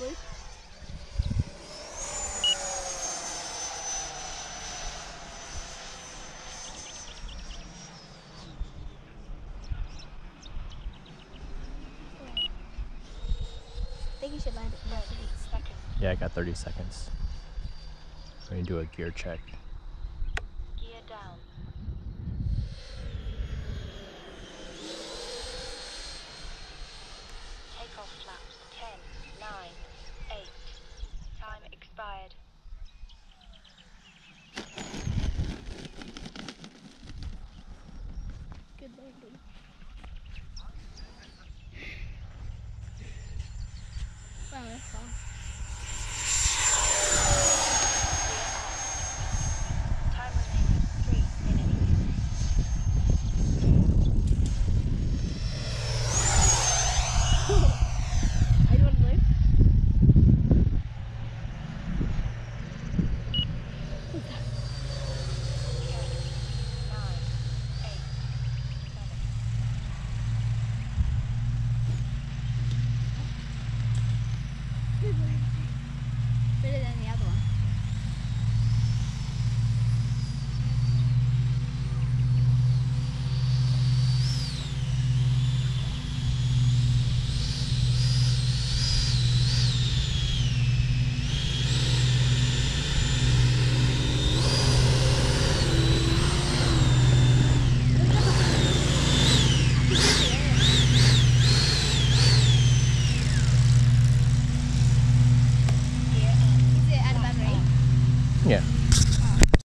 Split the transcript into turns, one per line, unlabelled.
Luke. I think you should land it
Yeah, I got 30 seconds. We're gonna do a gear check.
范
围好。